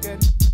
again.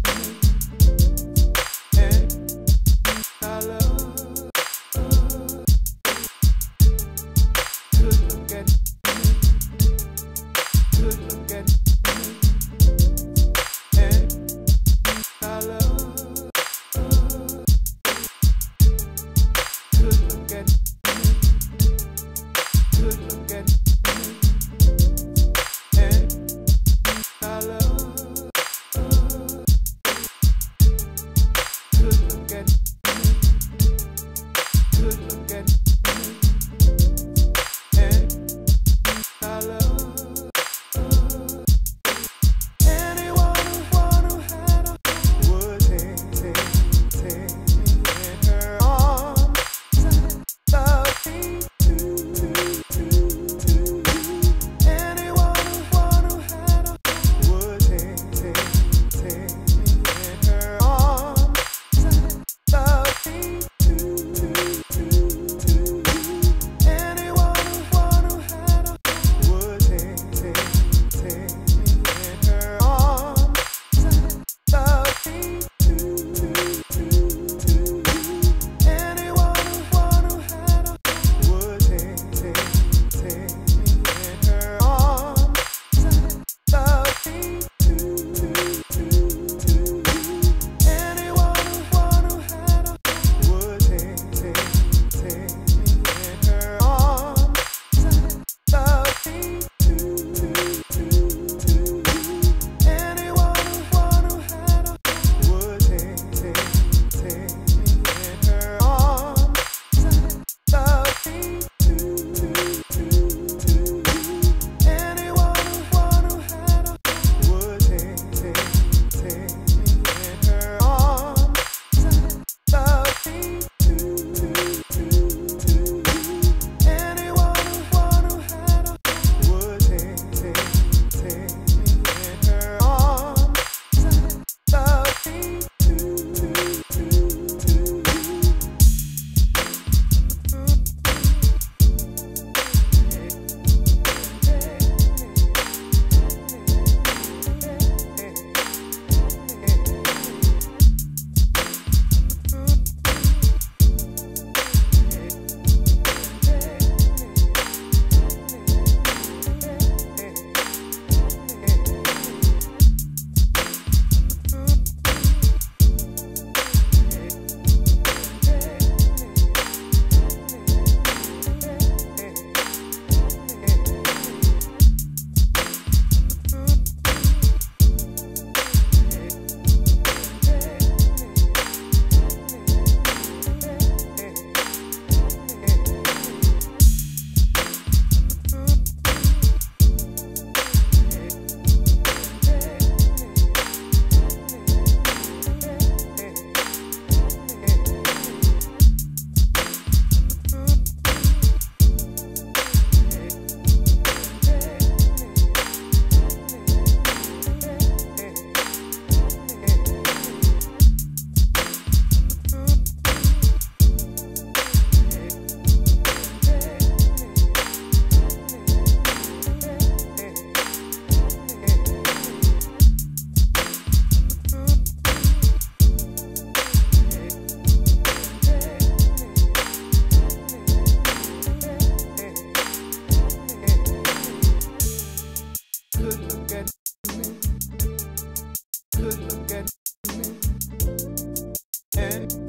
and